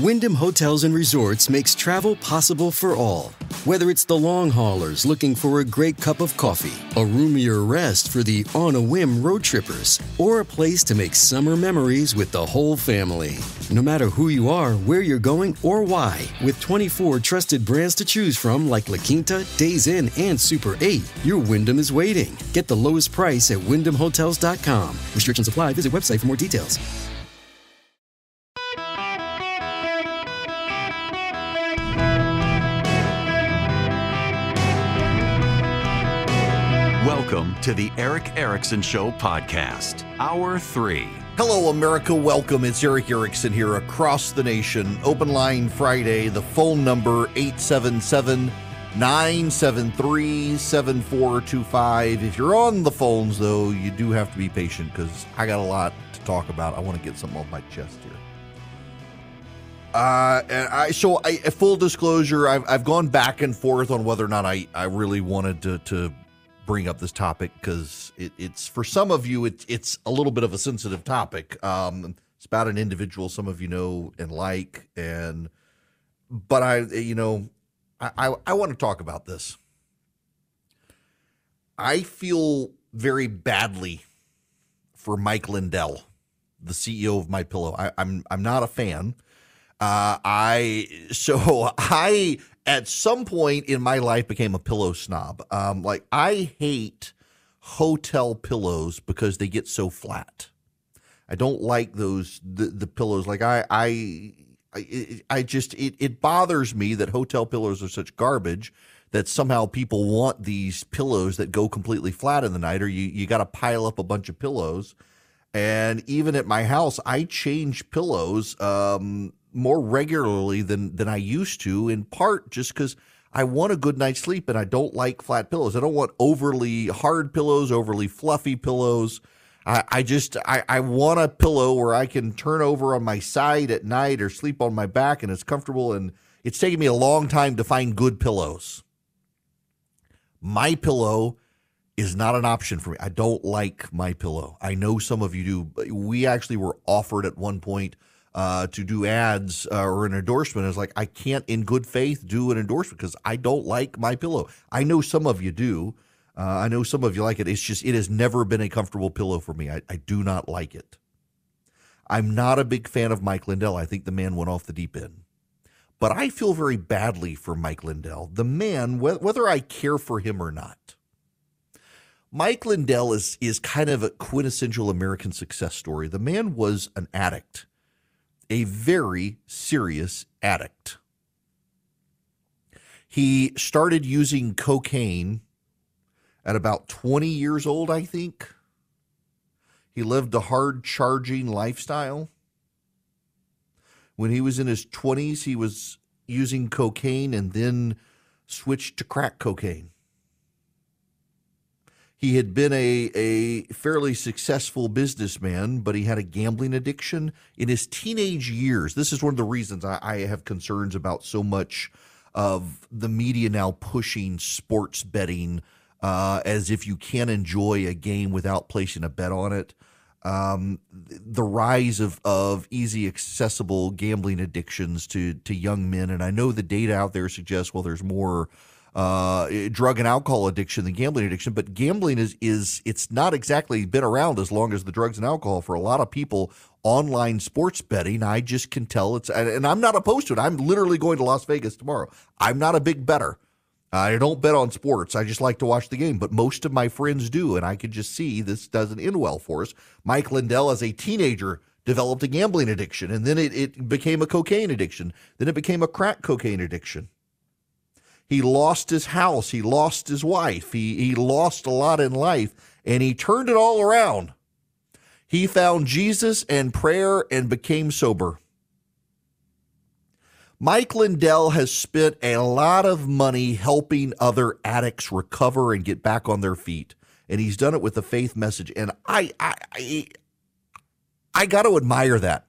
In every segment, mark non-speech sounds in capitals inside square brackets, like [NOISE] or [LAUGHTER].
Wyndham Hotels and Resorts makes travel possible for all. Whether it's the long haulers looking for a great cup of coffee, a roomier rest for the on a whim road trippers, or a place to make summer memories with the whole family. No matter who you are, where you're going, or why, with 24 trusted brands to choose from like La Quinta, Days Inn, and Super 8, your Wyndham is waiting. Get the lowest price at wyndhamhotels.com. Restrictions apply. Visit website for more details. To the Erick Erickson Show podcast, Hour 3. Hello, America. Welcome. It's Erick Erickson here across the nation. Open line Friday. The phone number 877 973 7425. If you're on the phones, though, you do have to be patient because I got a lot to talk about. I want to get something off my chest here. Uh, and I so I full disclosure, I've I've gone back and forth on whether or not I I really wanted to to bring up this topic because it, it's for some of you it's it's a little bit of a sensitive topic. Um, it's about an individual some of you know and like, and but I you know I I, I want to talk about this. I feel very badly for Mike Lindell, the CEO of My Pillow. I, I'm I'm not a fan. Uh, I [LAUGHS] so I at some point in my life became a pillow snob. Um, like I hate hotel pillows because they get so flat. I don't like those the, the pillows. Like I I I, I just it, it bothers me that hotel pillows are such garbage that somehow people want these pillows that go completely flat in the night or you you got to pile up a bunch of pillows. And even at my house, I change pillows. Um, more regularly than than I used to, in part just because I want a good night's sleep and I don't like flat pillows. I don't want overly hard pillows, overly fluffy pillows. I, I just I, I want a pillow where I can turn over on my side at night or sleep on my back and it's comfortable and it's taken me a long time to find good pillows. My pillow is not an option for me. I don't like my pillow. I know some of you do. But we actually were offered at one point uh, to do ads uh, or an endorsement. It's like I can't, in good faith, do an endorsement because I don't like my pillow. I know some of you do. Uh, I know some of you like it. It's just it has never been a comfortable pillow for me. I, I do not like it. I'm not a big fan of Mike Lindell. I think the man went off the deep end. But I feel very badly for Mike Lindell, the man, whether I care for him or not. Mike Lindell is is kind of a quintessential American success story. The man was an addict a very serious addict. He started using cocaine at about 20 years old, I think. He lived a hard charging lifestyle. When he was in his 20s, he was using cocaine and then switched to crack cocaine. He had been a, a fairly successful businessman, but he had a gambling addiction in his teenage years. This is one of the reasons I, I have concerns about so much of the media now pushing sports betting uh, as if you can't enjoy a game without placing a bet on it. Um, the rise of, of easy accessible gambling addictions to to young men, and I know the data out there suggests well, there's more uh, drug and alcohol addiction than gambling addiction. But gambling is is it's not exactly been around as long as the drugs and alcohol for a lot of people. Online sports betting, I just can tell it's, and I'm not opposed to it. I'm literally going to Las Vegas tomorrow. I'm not a big better. I don't bet on sports. I just like to watch the game, but most of my friends do, and I can just see this doesn't end well for us. Mike Lindell, as a teenager, developed a gambling addiction, and then it, it became a cocaine addiction. Then it became a crack cocaine addiction. He lost his house. He lost his wife. He, he lost a lot in life and he turned it all around. He found Jesus and prayer and became sober. Mike Lindell has spent a lot of money helping other addicts recover and get back on their feet. And he's done it with a faith message. And I I I, I got to admire that.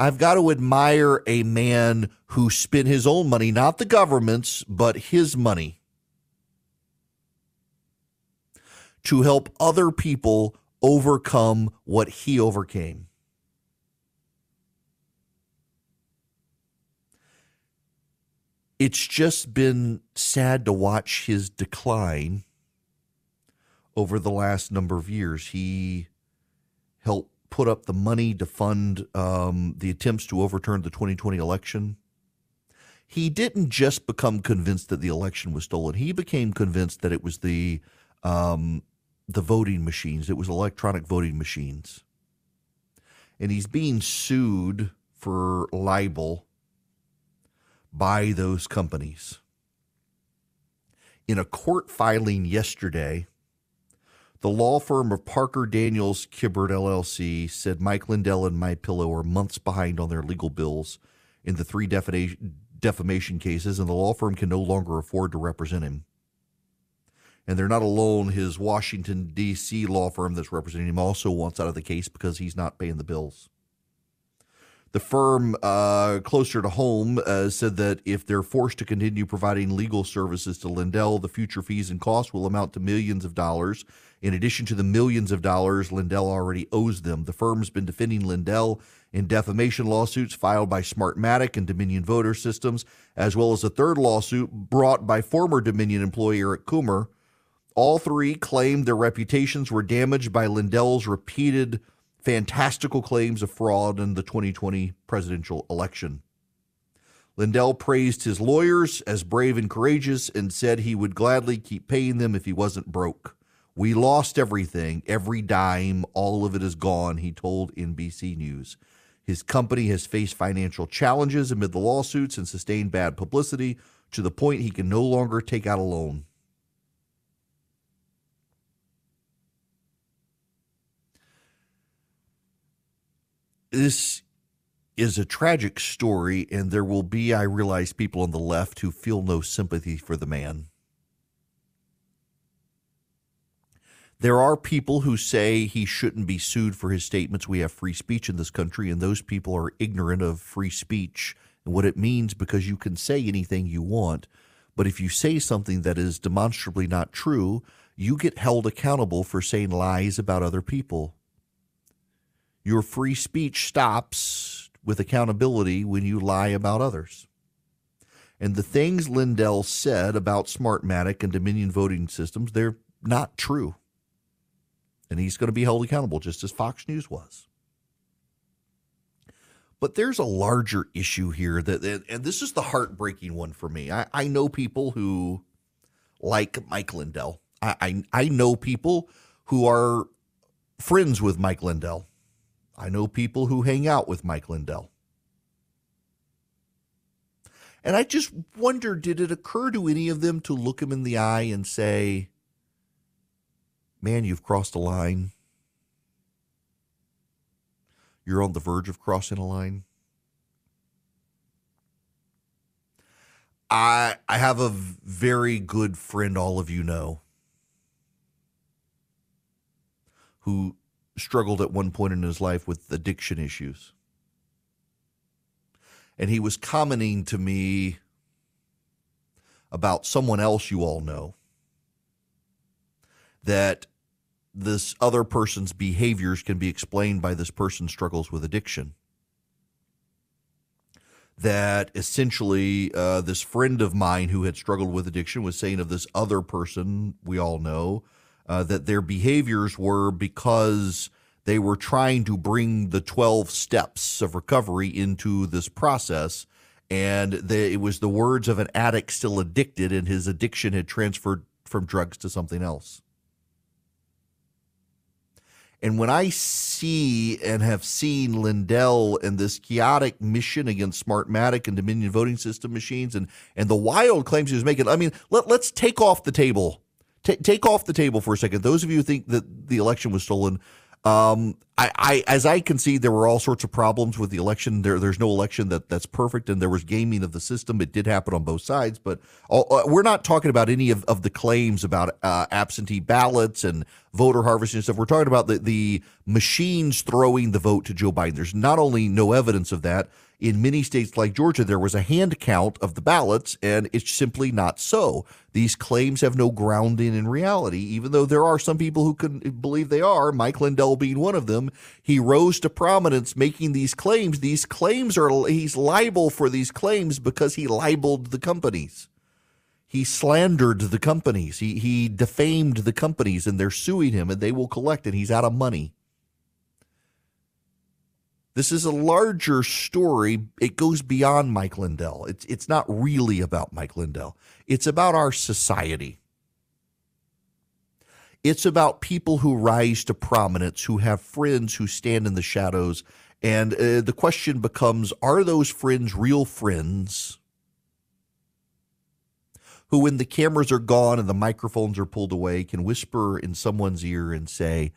I've got to admire a man who spent his own money, not the government's, but his money, to help other people overcome what he overcame. It's just been sad to watch his decline over the last number of years. He helped put up the money to fund um, the attempts to overturn the 2020 election. He didn't just become convinced that the election was stolen. He became convinced that it was the um, the voting machines. It was electronic voting machines, and he's being sued for libel by those companies. In a court filing yesterday, the law firm of Parker Daniels Kibort LLC said Mike Lindell and My Pillow are months behind on their legal bills in the three defamation, defamation cases, and the law firm can no longer afford to represent him. And they're not alone. His Washington, D.C. law firm that's representing him also wants out of the case because he's not paying the bills. The firm uh, closer to home uh, said that if they're forced to continue providing legal services to Lindell, the future fees and costs will amount to millions of dollars. In addition to the millions of dollars Lindell already owes them, the firm's been defending Lindell in defamation lawsuits filed by Smartmatic and Dominion Voter Systems, as well as a third lawsuit brought by former Dominion employee Eric Coomer. All three claimed their reputations were damaged by Lindell's repeated fantastical claims of fraud in the 2020 presidential election. Lindell praised his lawyers as brave and courageous and said he would gladly keep paying them if he wasn't broke. We lost everything, every dime, all of it is gone, he told NBC News. His company has faced financial challenges amid the lawsuits and sustained bad publicity to the point he can no longer take out a loan. This is a tragic story, and there will be, I realize, people on the left who feel no sympathy for the man. There are people who say he shouldn't be sued for his statements. We have free speech in this country, and those people are ignorant of free speech and what it means because you can say anything you want. But if you say something that is demonstrably not true, you get held accountable for saying lies about other people. Your free speech stops with accountability when you lie about others. And the things Lindell said about Smartmatic and Dominion voting systems, they're not true. And he's going to be held accountable just as Fox News was. But there's a larger issue here that, and this is the heartbreaking one for me. I, I know people who like Mike Lindell. I, I, I know people who are friends with Mike Lindell. I know people who hang out with Mike Lindell. And I just wonder did it occur to any of them to look him in the eye and say, Man, you've crossed a line? You're on the verge of crossing a line? I I have a very good friend all of you know who struggled at one point in his life with addiction issues. And he was commenting to me about someone else you all know that this other person's behaviors can be explained by this person's struggles with addiction. That essentially, uh, this friend of mine who had struggled with addiction was saying of this other person we all know uh, that their behaviors were because they were trying to bring the 12 steps of recovery into this process. And they, it was the words of an addict still addicted, and his addiction had transferred from drugs to something else. And when I see and have seen Lindell and this chaotic mission against Smartmatic and Dominion voting system machines and, and the wild claims he was making, I mean, let, let's take off the table T- take off the table for a second. Those of you who think that the election was stolen, um, I, I, as I can see, there were all sorts of problems with the election. There, there's no election that that's perfect, and there was gaming of the system. It did happen on both sides, but all, uh, we're not talking about any of, of the claims about uh, absentee ballots and voter harvesting and stuff. We're talking about the the machines throwing the vote to Joe Biden. There's not only no evidence of that. in many states like Georgia, there was a hand count of the ballots, and it's simply not so. These claims have no grounding in reality, even though there are some people who can believe they are, Mike Lindell being one of them. He rose to prominence making these claims. These claims are, he's liable for these claims because he libeled the companies. He slandered the companies. He, he defamed the companies, and they're suing him, and they will collect and He's out of money. This is a larger story. It goes beyond Mike Lindell. It's it's not really about Mike Lindell. It's about our society. It's about people who rise to prominence, who have friends who stand in the shadows, and uh, the question becomes: Are those friends real friends? Who, when the cameras are gone and the microphones are pulled away, can whisper in someone's ear and say,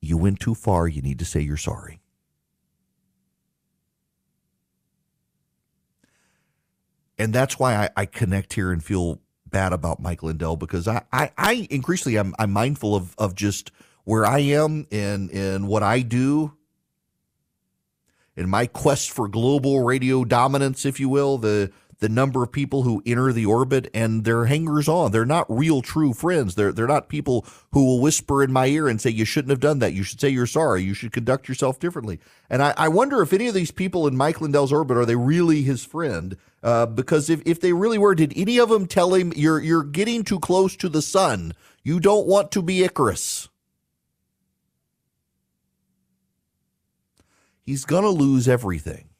You went too far. You need to say you're sorry. and that's why I, I, connect here and feel bad about Mike Lindell because I, I, I increasingly I'm, I'm mindful of of just where I am and and what I do in my quest for global radio dominance, if you will, the the number of people who enter the orbit and they're hangers on. They're not real true friends. They're they're not people who will whisper in my ear and say you shouldn't have done that. You should say you're sorry. You should conduct yourself differently. And I, I wonder if any of these people in Mike Lindell's orbit are they really his friend? Uh, because if, if they really were, did any of them tell him you're you're getting too close to the sun? You don't want to be Icarus. He's gonna lose everything.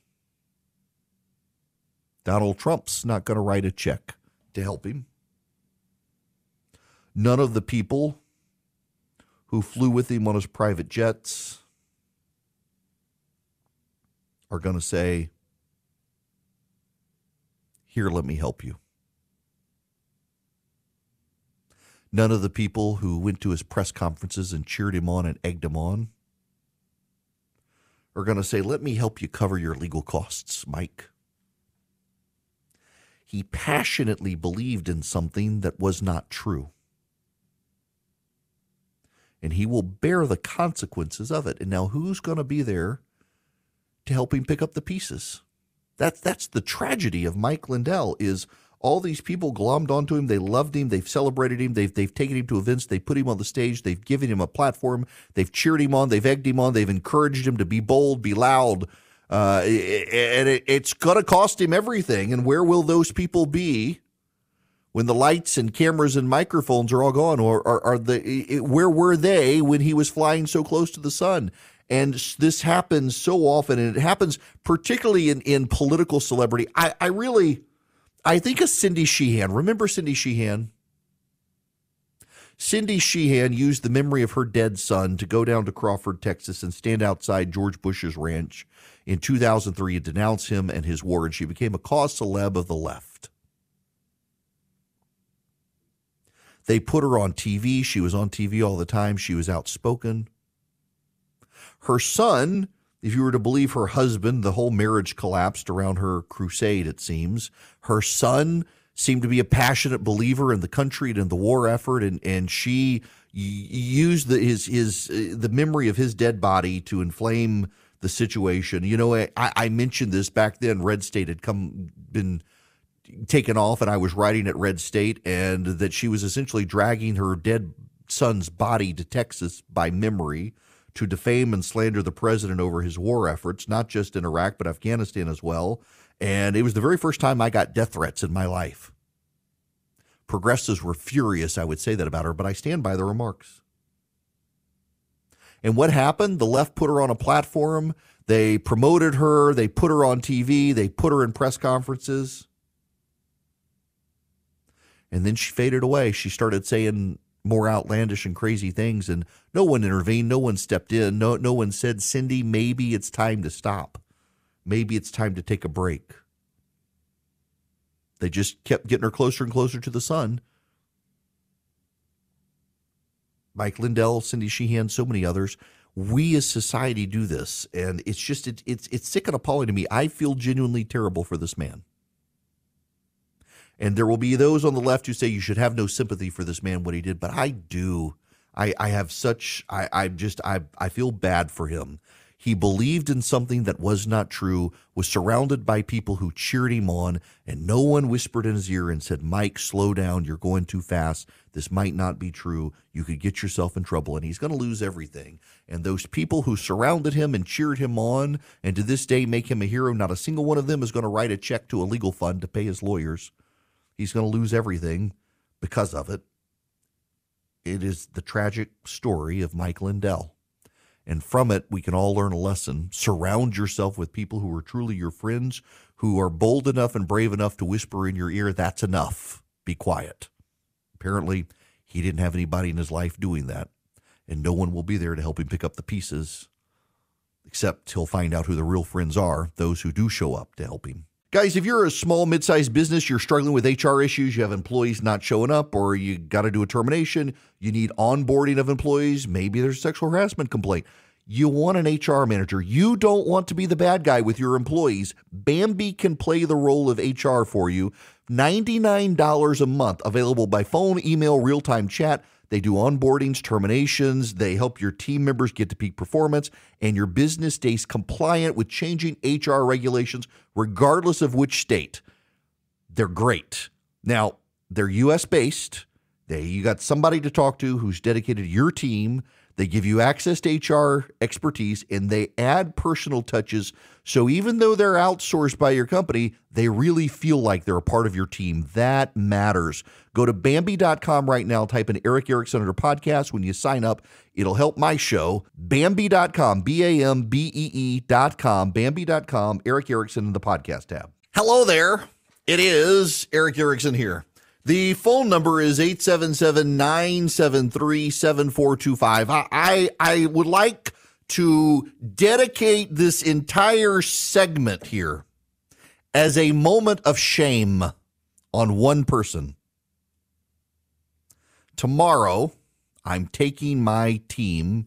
Donald Trump's not going to write a check to help him. None of the people who flew with him on his private jets are going to say, Here, let me help you. None of the people who went to his press conferences and cheered him on and egged him on are going to say, Let me help you cover your legal costs, Mike. He passionately believed in something that was not true. And he will bear the consequences of it. And now who's going to be there to help him pick up the pieces? That's that's the tragedy of Mike Lindell is all these people glommed onto him. They loved him. They've celebrated him. They've they've taken him to events. They put him on the stage. They've given him a platform. They've cheered him on. They've egged him on. They've encouraged him to be bold, be loud, uh, and it, it's going to cost him everything. And where will those people be when the lights and cameras and microphones are all gone? Or are, are the where were they when he was flying so close to the sun? And this happens so often, and it happens particularly in, in political celebrity. I, I really, I think of Cindy Sheehan. Remember Cindy Sheehan? Cindy Sheehan used the memory of her dead son to go down to Crawford, Texas, and stand outside George Bush's ranch in 2003 and denounce him and his war, and she became a cause celeb of the left. They put her on TV. She was on TV all the time. She was outspoken. Her son, if you were to believe her husband, the whole marriage collapsed around her crusade, it seems. Her son seemed to be a passionate believer in the country and in the war effort, and, and she used the, his, his, uh, the memory of his dead body to inflame the situation. You know, I, I mentioned this back then. Red State had come been taken off, and I was writing at Red State, and that she was essentially dragging her dead son's body to Texas by memory to defame and slander the president over his war efforts, not just in Iraq but Afghanistan as well. And it was the very first time I got death threats in my life. Progressives were furious, I would say that about her, but I stand by the remarks. And what happened? The left put her on a platform. They promoted her. They put her on TV. They put her in press conferences. And then she faded away. She started saying more outlandish and crazy things, and no one intervened. No one stepped in. No, no one said, Cindy, maybe it's time to stop. Maybe it's time to take a break. They just kept getting her closer and closer to the sun Mike Lindell, Cindy Sheehan, so many others. We as society do this, and it's just it, it's it's sick and appalling to me. I feel genuinely terrible for this man. And there will be those on the left who say you should have no sympathy for this man, what he did, but I do. I, I have such I, I just I I feel bad for him. He believed in something that was not true, was surrounded by people who cheered him on, and no one whispered in his ear and said, Mike, slow down. You're going too fast. This might not be true. You could get yourself in trouble, and he's going to lose everything. And those people who surrounded him and cheered him on, and to this day make him a hero, not a single one of them is going to write a check to a legal fund to pay his lawyers. He's going to lose everything because of it. It is the tragic story of Mike Lindell. And from it, we can all learn a lesson. Surround yourself with people who are truly your friends, who are bold enough and brave enough to whisper in your ear, that's enough. Be quiet. Apparently, he didn't have anybody in his life doing that. And no one will be there to help him pick up the pieces, except he'll find out who the real friends are, those who do show up to help him. Guys, if you're a small, mid sized business, you're struggling with HR issues, you have employees not showing up, or you got to do a termination, you need onboarding of employees, maybe there's a sexual harassment complaint. You want an HR manager. You don't want to be the bad guy with your employees. Bambee can play the role of HR for you. $99 a month, available by phone, email, real time chat. They do onboardings, terminations. They help your team members get to peak performance, and your business stays compliant with changing HR regulations, regardless of which state. They're great. Now, they're US based. They you got somebody to talk to who's dedicated to your team. They give you access to HR expertise and they add personal touches. So even though they're outsourced by your company, they really feel like they're a part of your team. That matters. Go to Bambee.com right now, type in Erick Erickson under podcast. When you sign up, it'll help my show. Bambee.com, B A M B E E.com, Bambee.com, Erick Erickson in the podcast tab. Hello there. It is Erick Erickson here. The phone number is 877-973-7425. I, I would like to dedicate this entire segment here as a moment of shame on one person. Tomorrow, I'm taking my team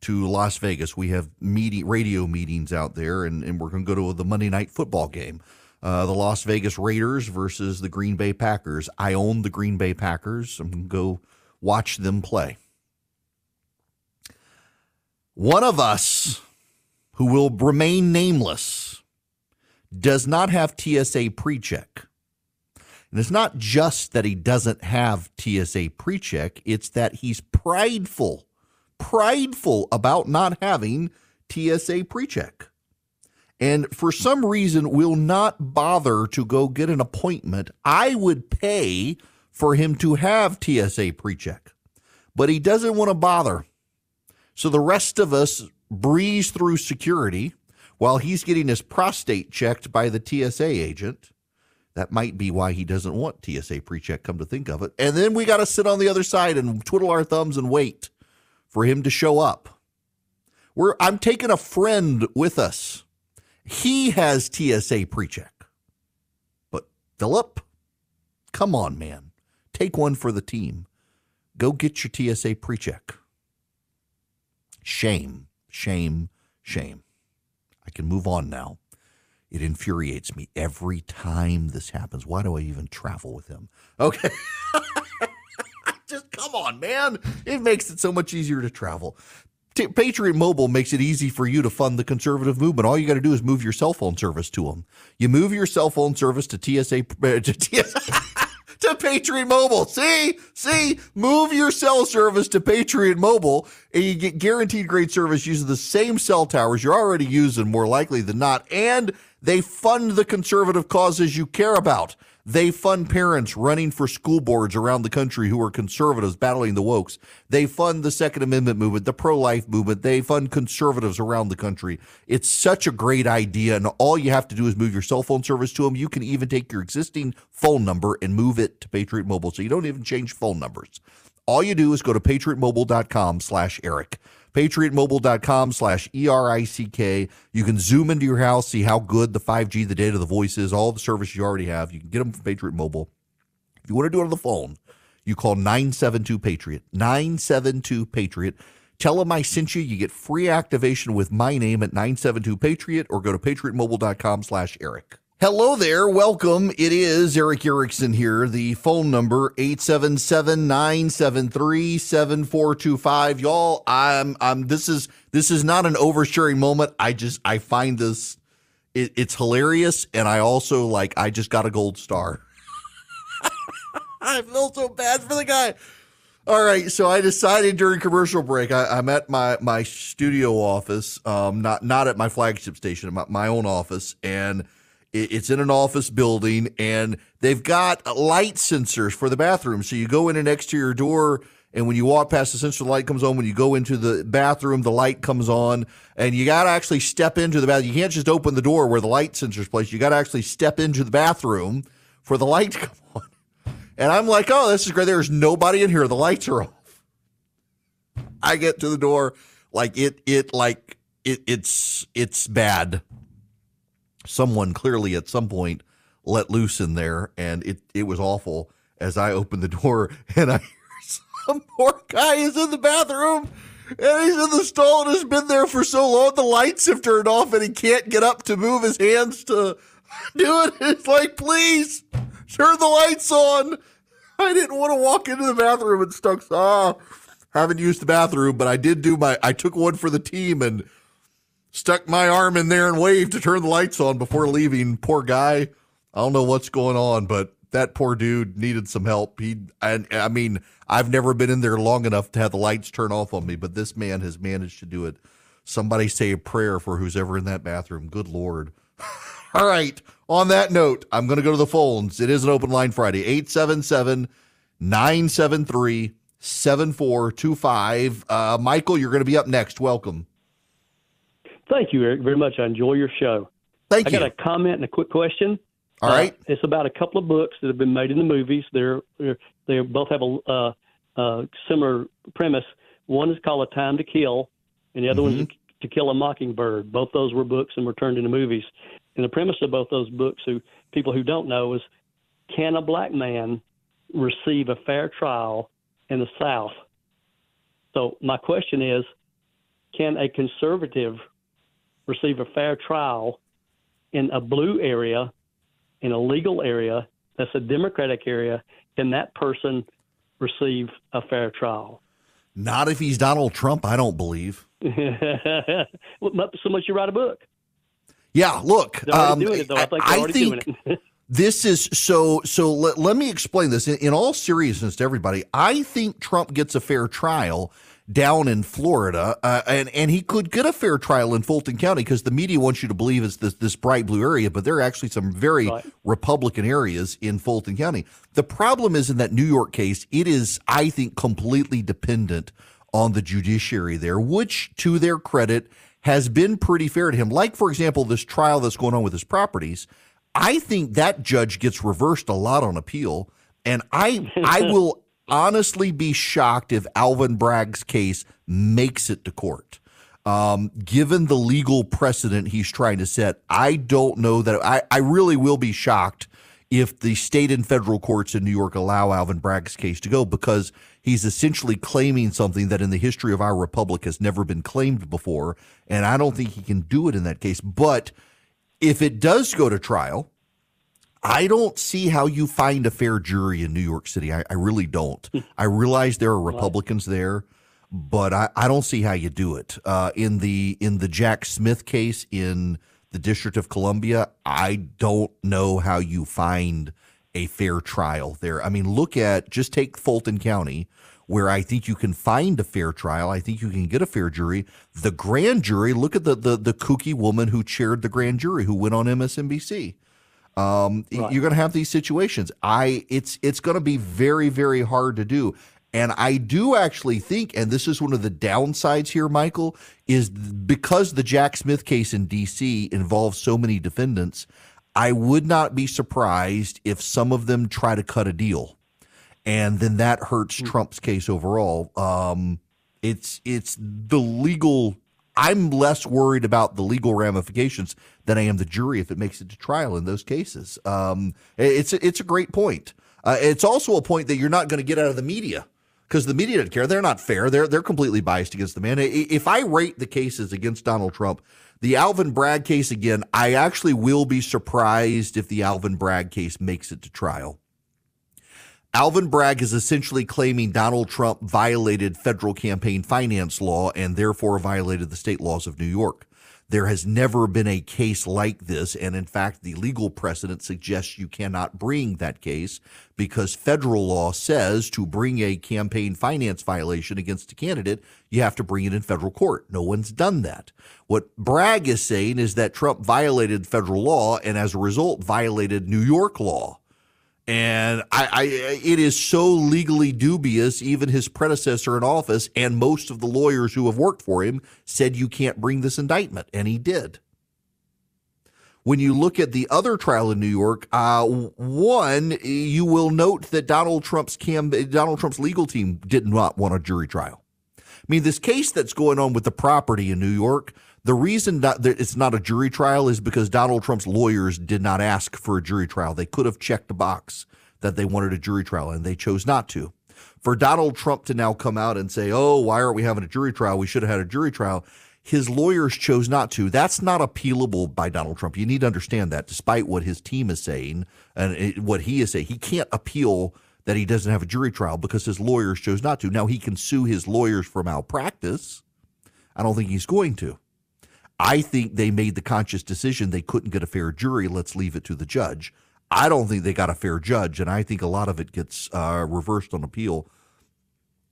to Las Vegas. We have meeting, radio meetings out there, and, and we're going to go to the Monday night football game uh, the Las Vegas Raiders versus the Green Bay Packers. I own the Green Bay Packers. I'm going to go watch them play. One of us who will remain nameless does not have TSA pre check. And it's not just that he doesn't have TSA pre check, it's that he's prideful, prideful about not having TSA pre check and for some reason will not bother to go get an appointment, I would pay for him to have TSA pre-check. But he doesn't want to bother. So the rest of us breeze through security while he's getting his prostate checked by the TSA agent. That might be why he doesn't want TSA pre-check come to think of it. And then we got to sit on the other side and twiddle our thumbs and wait for him to show up. We're I'm taking a friend with us he has TSA pre-check. But Philip, come on, man. Take one for the team. Go get your TSA pre-check. Shame, shame, shame. I can move on now. It infuriates me every time this happens. Why do I even travel with him? Okay. [LAUGHS] Just come on, man. It makes it so much easier to travel. T- Patriot Mobile makes it easy for you to fund the conservative movement. All you got to do is move your cell phone service to them. You move your cell phone service to TSA uh, to, TSA, [LAUGHS] to Patriot Mobile. See, see, move your cell service to Patriot Mobile, and you get guaranteed great service using the same cell towers you're already using, more likely than not, and they fund the conservative causes you care about. They fund parents running for school boards around the country who are conservatives battling the wokes. They fund the Second Amendment movement, the pro life movement. They fund conservatives around the country. It's such a great idea. And all you have to do is move your cell phone service to them. You can even take your existing phone number and move it to Patriot Mobile. So you don't even change phone numbers. All you do is go to patriotmobile.com slash Erick patriotmobile.com slash E-R-I-C-K. You can zoom into your house, see how good the 5G, the data, the voice is, all the service you already have. You can get them from Patriot Mobile. If you want to do it on the phone, you call 972-PATRIOT. 972-PATRIOT. Tell them I sent you. You get free activation with my name at 972-PATRIOT or go to patriotmobile.com slash Erick. Hello there. Welcome. It is Erick Erickson here. The phone number 877-973-7425. Y'all, I'm I'm this is this is not an oversharing moment. I just I find this it, it's hilarious and I also like I just got a gold star. [LAUGHS] I feel so bad for the guy. All right, so I decided during commercial break, I, am at my my studio office, um, not not at my flagship station, my, my own office, and it's in an office building, and they've got light sensors for the bathroom. So you go in an exterior door, and when you walk past the sensor, the light comes on. When you go into the bathroom, the light comes on, and you got to actually step into the bathroom. You can't just open the door where the light sensor's placed. You got to actually step into the bathroom for the light to come [LAUGHS] on. And I'm like, oh, this is great. There's nobody in here. The lights are off. I get to the door, like it, it, like it, it's, it's bad someone clearly at some point let loose in there, and it it was awful. As I opened the door, [LAUGHS] and I hear some poor guy is in the bathroom. And he's in the stall and has been there for so long. The lights have turned off and he can't get up to move his hands to [LAUGHS] do it. It's like, please turn the lights on. I didn't want to walk into the bathroom and stuck. Ah, haven't used the bathroom, but I did do my. I took one for the team and stuck my arm in there and waved to turn the lights on before leaving. Poor guy. I don't know what's going on, but that poor dude needed some help. He, and I mean, I've never been in there long enough to have the lights turn off on me, but this man has managed to do it. Somebody say a prayer for who's ever in that bathroom. Good Lord. [LAUGHS] All right. On that note, I'm going to go to the phones. It is an open line Friday, 877 973 7425. Uh, Michael, you're going to be up next. Welcome. Thank you, Erick, very much. I enjoy your show. Thank I you. I got a comment and a quick question. All right. Uh, it's about a couple of books that have been made in the movies. They're, they're they both have a uh, uh, similar premise. One is called A Time to Kill, and the other mm-hmm. one's To Kill a Mockingbird. Both those were books and were turned into movies. And the premise of both those books, who people who don't know, is can a black man receive a fair trial in the South? So my question is, can a conservative receive a fair trial in a blue area, in a legal area that's a Democratic area, can that person receive a fair trial? Not if he's Donald Trump, I don't believe. [LAUGHS] so much you write a book. Yeah, look, um, it, I, I, I think [LAUGHS] this is so. So let, let me explain this in, in all seriousness to everybody. I think Trump gets a fair trial down in Florida, uh, and and he could get a fair trial in Fulton County because the media wants you to believe it's this this bright blue area, but there are actually some very right. Republican areas in Fulton County. The problem is in that New York case, it is I think completely dependent on the judiciary there, which to their credit has been pretty fair to him. Like for example, this trial that's going on with his properties. I think that judge gets reversed a lot on appeal. And I I [LAUGHS] will honestly be shocked if Alvin Bragg's case makes it to court. Um, given the legal precedent he's trying to set, I don't know that I, I really will be shocked if the state and federal courts in New York allow Alvin Bragg's case to go because he's essentially claiming something that in the history of our republic has never been claimed before. And I don't think he can do it in that case. But if it does go to trial, I don't see how you find a fair jury in New York City. I, I really don't. I realize there are Republicans there, but I, I don't see how you do it. Uh, in the in the Jack Smith case in the District of Columbia, I don't know how you find a fair trial there. I mean, look at just take Fulton County, where I think you can find a fair trial. I think you can get a fair jury. The grand jury, look at the the, the kooky woman who chaired the grand jury who went on MSNBC. Um, right. You're going to have these situations. I it's it's going to be very very hard to do. And I do actually think, and this is one of the downsides here, Michael, is because the Jack Smith case in D.C. involves so many defendants. I would not be surprised if some of them try to cut a deal, and then that hurts mm-hmm. Trump's case overall. Um, it's it's the legal I'm less worried about the legal ramifications than I am the jury if it makes it to trial in those cases. Um, it's a, it's a great point. Uh, it's also a point that you're not going to get out of the media. because the media don't care. They're not fair. They're they're completely biased against the man. If I rate the cases against Donald Trump, the Alvin Bragg case again, I actually will be surprised if the Alvin Bragg case makes it to trial. Alvin Bragg is essentially claiming Donald Trump violated federal campaign finance law and therefore violated the state laws of New York. There has never been a case like this. And in fact, the legal precedent suggests you cannot bring that case because federal law says to bring a campaign finance violation against a candidate, you have to bring it in federal court. No one's done that. What Bragg is saying is that Trump violated federal law and as a result violated New York law. And I, I, it is so legally dubious. Even his predecessor in office and most of the lawyers who have worked for him said you can't bring this indictment, and he did. When you look at the other trial in New York, uh, one you will note that Donald Trump's cam- Donald Trump's legal team did not want a jury trial. I mean, this case that's going on with the property in New York the reason that it's not a jury trial is because Donald Trump's lawyers did not ask for a jury trial. They could have checked the box that they wanted a jury trial and they chose not to. For Donald Trump to now come out and say, oh, why aren't we having a jury trial? We should have had a jury trial. His lawyers chose not to. That's not appealable by Donald Trump. You need to understand that, despite what his team is saying and what he is saying, he can't appeal that he doesn't have a jury trial because his lawyers chose not to. Now, he can sue his lawyers for malpractice. I don't think he's going to. I think they made the conscious decision they couldn't get a fair jury. Let's leave it to the judge. I don't think they got a fair judge, and I think a lot of it gets uh, reversed on appeal.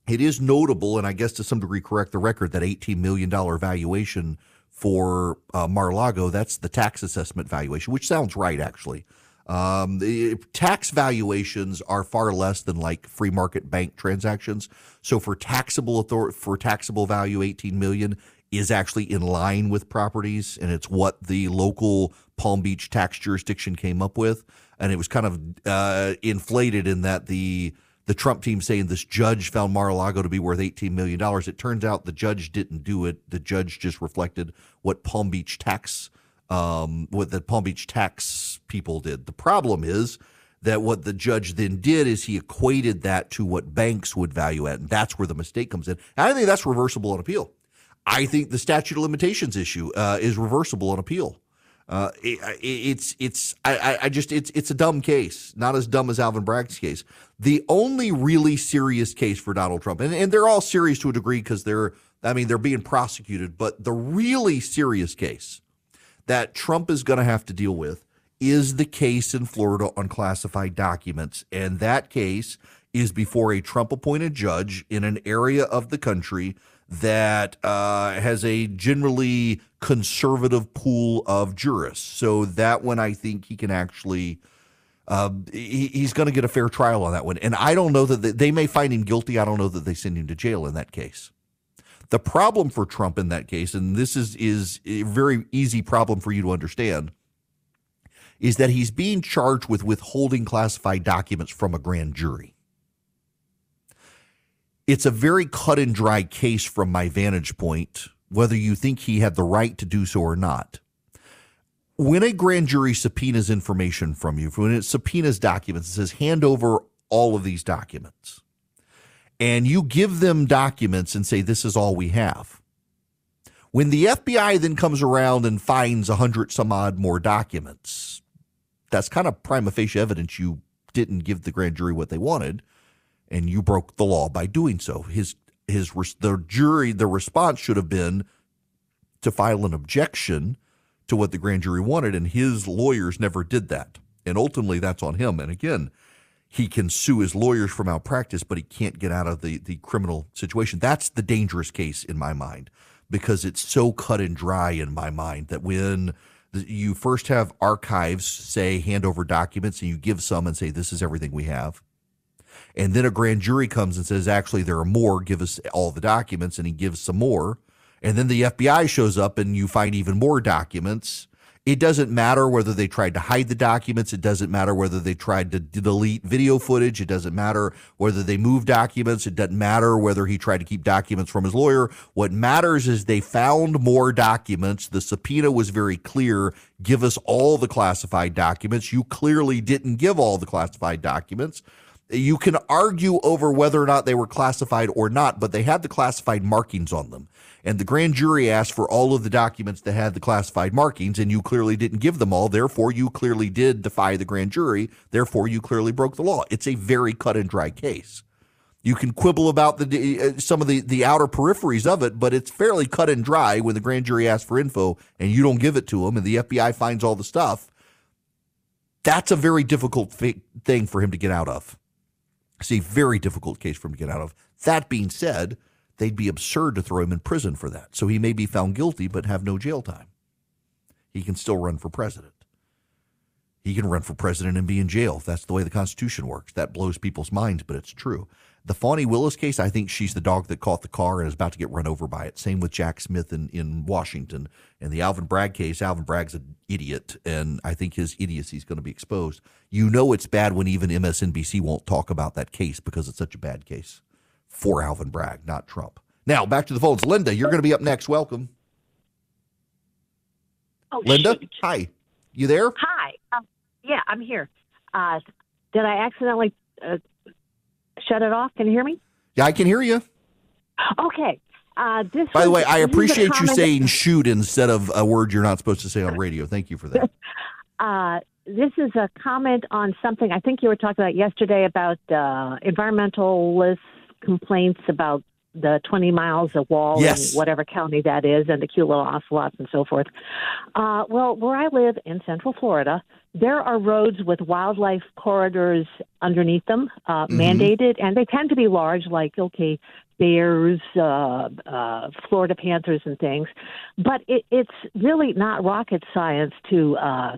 It is notable, and I guess to some degree correct the record, that $18 million valuation for uh, Mar-Lago, that's the tax assessment valuation, which sounds right, actually. Um, the tax valuations are far less than like free market bank transactions. So for taxable author- for taxable value, 18 million is actually in line with properties, and it's what the local Palm Beach tax jurisdiction came up with, and it was kind of uh, inflated in that the the Trump team saying this judge found Mar-a-Lago to be worth $18 million. It turns out the judge didn't do it. The judge just reflected what Palm Beach tax, um, what the Palm Beach tax people did. The problem is that what the judge then did is he equated that to what banks would value at, and that's where the mistake comes in. And I think that's reversible on appeal. I think the statute of limitations issue uh, is reversible on appeal. Uh, it, it's it's I, I just it's it's a dumb case, not as dumb as Alvin Bragg's case. The only really serious case for Donald Trump, and, and they're all serious to a degree because they're I mean they're being prosecuted, but the really serious case that Trump is going to have to deal with is the case in Florida on classified documents, and that case is before a Trump appointed judge in an area of the country that uh, has a generally conservative pool of jurists. So that one, I think he can actually. Uh, he, he's going to get a fair trial on that one. And I don't know that they, they may find him guilty. I don't know that they send him to jail in that case. The problem for Trump in that case, and this is is a very easy problem for you to understand, is that he's being charged with withholding classified documents from a grand jury it's a very cut and dry case from my vantage point, whether you think he had the right to do so or not. When a grand jury subpoenas information from you, when it subpoenas documents, it says hand over all of these documents, and you give them documents and say, this is all we have. When the FBI then comes around and finds a hundred some odd more documents, that's kind of prima facie evidence you didn't give the grand jury what they wanted and you broke the law by doing so. His his the jury the response should have been to file an objection to what the grand jury wanted, and his lawyers never did that. And ultimately, that's on him. And again, he can sue his lawyers for malpractice, but he can't get out of the the criminal situation. That's the dangerous case in my mind because it's so cut and dry in my mind that when you first have archives say hand over documents and you give some and say this is everything we have and then a grand jury comes and says, actually, there are more, give us all the documents, and he gives some more. And then the FBI shows up and you find even more documents. It doesn't matter whether they tried to hide the documents. It doesn't matter whether they tried to delete video footage. It doesn't matter whether they moved documents. It doesn't matter whether he tried to keep documents from his lawyer. What matters is they found more documents. The subpoena was very clear. Give us all the classified documents. You clearly didn't give all the classified documents. You can argue over whether or not they were classified or not, but they had the classified markings on them. And the grand jury asked for all of the documents that had the classified markings, and you clearly didn't give them all. Therefore, you clearly did defy the grand jury. Therefore, you clearly broke the law. It's a very cut and dry case. You can quibble about the uh, some of the, the outer peripheries of it, but it's fairly cut and dry when the grand jury asks for info and you don't give it to them, and the FBI finds all the stuff. That's a very difficult thing for him to get out of. It's a very difficult case for him to get out of. That being said, they'd be absurd to throw him in prison for that. So he may be found guilty but have no jail time. He can still run for president. He can run for president and be in jail. If that's the way the Constitution works. That blows people's minds, but it's true. The Fani Willis case, I think she's the dog that caught the car and is about to get run over by it. Same with Jack Smith in, in Washington. And the Alvin Bragg case, Alvin Bragg's an idiot, and I think his idiocy is going to be exposed. You know it's bad when even MSNBC won't talk about that case because it's such a bad case for Alvin Bragg, not Trump. Now, back to the phones. Linda, you're going to be up next. Welcome. Oh, Linda, shoot. hi. You there? Hi. Um, yeah, I'm here. Uh, did I accidentally uh, shut it off? Can you hear me? Yeah, I can hear you. Okay. Uh, this By the way, I this is a appreciate you saying shoot instead of a word you're not supposed to say on radio. Thank you for that. [LAUGHS] Uh, this is a comment on something I think you were talking about yesterday about uh, environmentalist complaints about the 20 miles of wall Yes. in whatever county that is and the cute little ocelots and so forth. Uh, well, where I live in Central Florida, there are roads with wildlife corridors underneath them, uh, mandated, and they tend to be large, like, okay, bears, uh, uh, Florida panthers, and things. But it, it's really not rocket science to uh,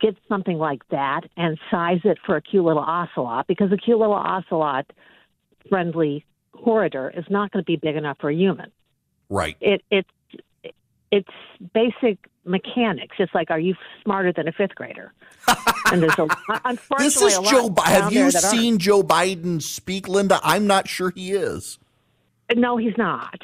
get something like that and size it for a cute little ocelot because a cute little ocelot friendly corridor is not going to be big enough for a human. right. It it's it's basic mechanics. It's like, are you smarter than a fifth grader? [LAUGHS] and there's a unfortunately This is a lot Joe Biden. Have you seen Joe Biden speak, Linda? I'm not sure he is. No, he's not.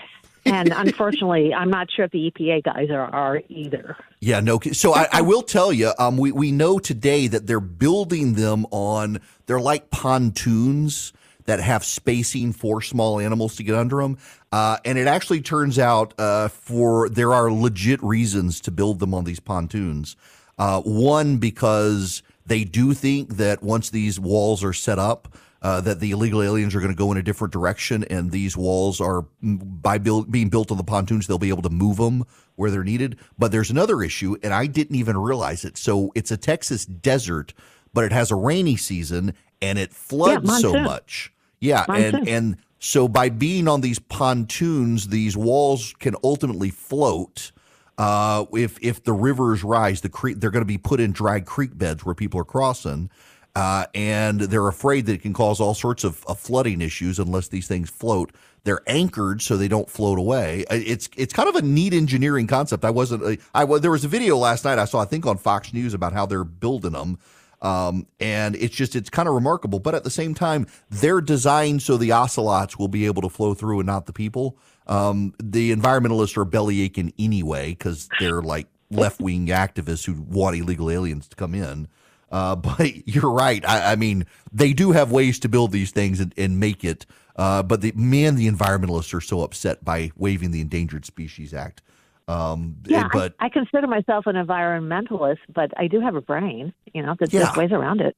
And [LAUGHS] unfortunately, I'm not sure if the EPA guys are, are either. Yeah, no. So I, I will tell you, um, we we know today that they're building them on. They're like pontoons that have spacing for small animals to get under them. Uh, and it actually turns out uh, for there are legit reasons to build them on these pontoons. Uh, one because they do think that once these walls are set up, uh, that the illegal aliens are going to go in a different direction, and these walls are mm, by build, being built on the pontoons, they'll be able to move them where they're needed. But there's another issue, and I didn't even realize it. So it's a Texas desert, but it has a rainy season, and it floods so much. Yeah, and Monsoon. and so by being on these pontoons, these walls can ultimately float. Uh, if if the rivers rise, the creek they're going to be put in dry creek beds where people are crossing, uh, and they're afraid that it can cause all sorts of, of flooding issues unless these things float. They're anchored so they don't float away. It's it's kind of a neat engineering concept. I wasn't uh, I wa- there was a video last night I saw I think on Fox News about how they're building them. Um, and it's just it's kind of remarkable, but at the same time, they're designed so the ocelots will be able to flow through and not the people. Um, the environmentalists are belly aching anyway because they're like left wing activists who want illegal aliens to come in. Uh, [LAUGHS] but you're right. I, I mean, they do have ways to build these things and, and make it. Uh, but the man, the environmentalists are so upset by waiving the Endangered Species Act. Um, Yeah, but I, I consider myself an environmentalist, but I do have a brain. You know, there's, Yeah. ways around it.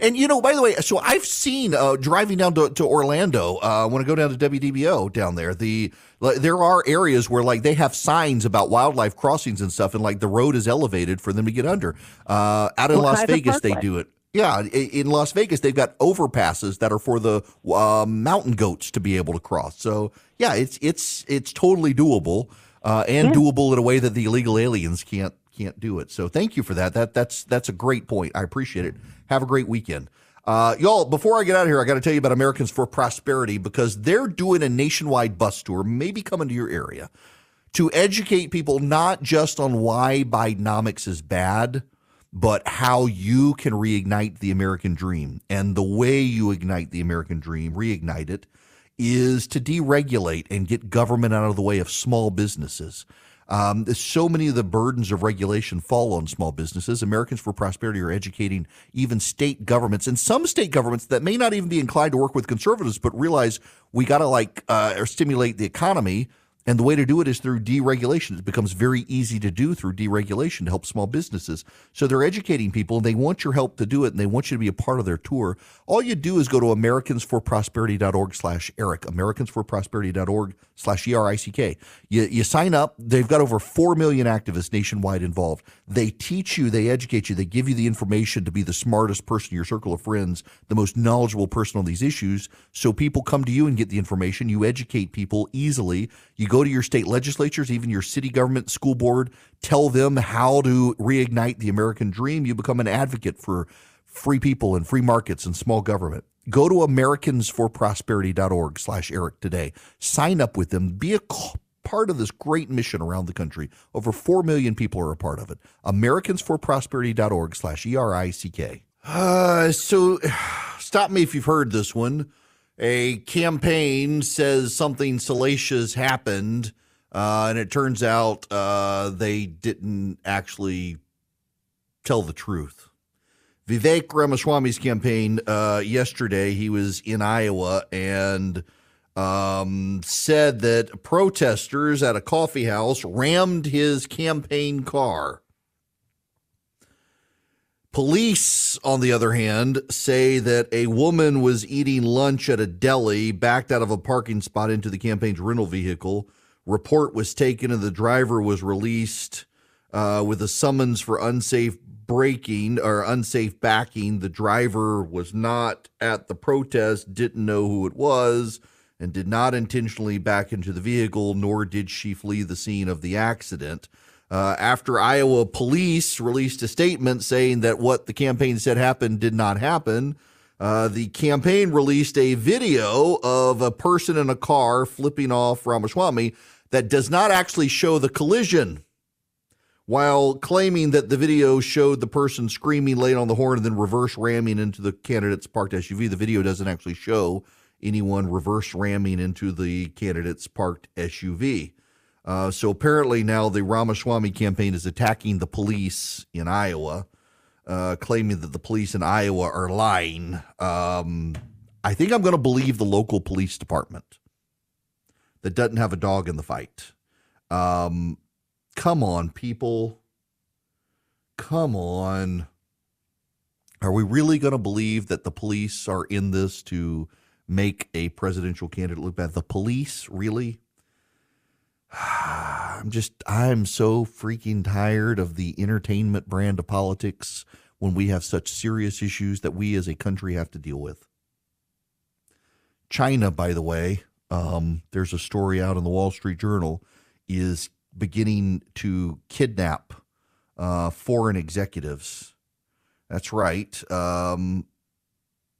And you know, by the way, so I've seen uh, driving down to, to Orlando uh, when I go down to WDBO down there. The like, there are areas where like they have signs about wildlife crossings and stuff, and like the road is elevated for them to get under. Uh, out in Well, Las Vegas, they do it. Yeah, in Las Vegas, they've got overpasses that are for the uh, mountain goats to be able to cross. So yeah, it's it's it's totally doable uh, and Yeah. doable in a way that the illegal aliens can't can't do it. So thank you for that. That that's that's a great point. I appreciate it. Have a great weekend. Uh, y'all, before I get out of here, I got to tell you about Americans for Prosperity because they're doing a nationwide bus tour, maybe coming to your area, to educate people not just on why Bidenomics is bad, but how you can reignite the American dream. And the way you ignite the American dream, reignite it, is to deregulate and get government out of the way of small businesses. Um, so many of the burdens of regulation fall on small businesses. Americans for Prosperity are educating even state governments and some state governments that may not even be inclined to work with conservatives, but realize we got to like uh, stimulate the economy and the way to do it is through deregulation. It becomes very easy to do through deregulation to help small businesses. So they're educating people and they want your help to do it and they want you to be a part of their tour. All you do is go to americansforprosperity.org slash Erick, americansforprosperity.org slash E-R-I-C-K. You, you sign up. They've got over 4 million activists nationwide involved. They teach you, they educate you, they give you the information to be the smartest person in your circle of friends, the most knowledgeable person on these issues. So people come to you and get the information. You educate people easily. You go to your state legislatures, even your city government, school board, tell them how to reignite the American dream. You become an advocate for free people and free markets and small government. Go to americansforprosperity.org slash Erick today. Sign up with them. Be a part of this great mission around the country. Over 4 million people are a part of it. americansforprosperity.org slash E-R-I-C-K. Uh, so [SIGHS] stop me if you've heard this one. A campaign says something salacious happened, uh, and it turns out uh, they didn't actually tell the truth. Vivek Ramaswamy's campaign uh, yesterday, he was in Iowa and um, said that protesters at a coffee house rammed his campaign car. Police, on the other hand, say that a woman was eating lunch at a deli, backed out of a parking spot into the campaign's rental vehicle. Report was taken, and the driver was released uh, with a summons for unsafe braking or unsafe backing. The driver was not at the protest, didn't know who it was, and did not intentionally back into the vehicle, nor did she flee the scene of the accident uh, after Iowa police released a statement saying that what the campaign said happened did not happen. Uh, the campaign released a video of a person in a car flipping off Ramaswamy that does not actually show the collision, while claiming that the video showed the person screaming, laying on the horn, and then reverse ramming into the candidate's parked SUV. The video doesn't actually show anyone reverse ramming into the candidate's parked SUV. Uh, so apparently now the Ramaswamy campaign is attacking the police in Iowa, uh, claiming that the police in Iowa are lying. Um, I think I'm going to believe the local police department that doesn't have a dog in the fight. Um, come on, people. Come on. Are we really going to believe that the police are in this to make a presidential candidate look bad? The police, really? [SIGHS] I'm just, I'm so freaking tired of the entertainment brand of politics when we have such serious issues that we as a country have to deal with. China, by the way, um, there's a story out in the Wall Street Journal, is beginning to kidnap uh, foreign executives. That's right. Um,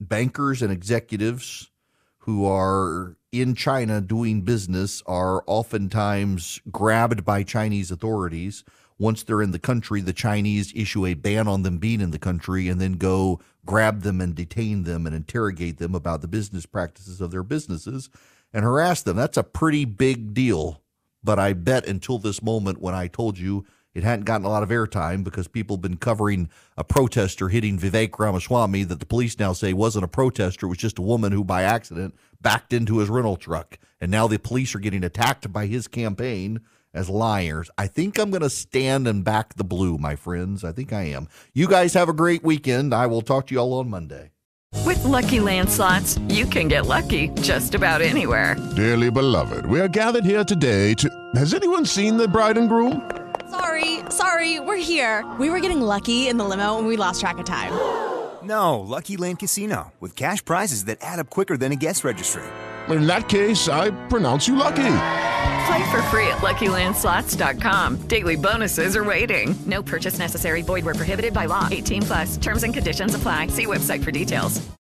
bankers and executives who are in China doing business are oftentimes grabbed by Chinese authorities. Once they're in the country, the Chinese issue a ban on them being in the country and then go grab them and detain them and interrogate them about the business practices of their businesses and harass them. That's a pretty big deal. But I bet until this moment when I told you it hadn't gotten a lot of airtime because people have been covering a protester hitting Vivek Ramaswamy that the police now say wasn't a protester, it was just a woman who by accident backed into his rental truck. And now the police are getting attacked by his campaign as liars. I think I'm going to stand and back the blue, my friends. I think I am. You guys have a great weekend. I will talk to you all on Monday. With lucky landslots, you can get lucky just about anywhere. Dearly beloved, we are gathered here today to. Has anyone seen the bride and groom? Sorry, sorry, we're here. We were getting lucky in the limo and we lost track of time. [GASPS] No, Lucky Land Casino, with cash prizes that add up quicker than a guest registry. In that case, I pronounce you lucky. Play for free at LuckyLandSlots.com. Daily bonuses are waiting. No purchase necessary. Void where prohibited by law. 18 plus. Terms and conditions apply. See website for details.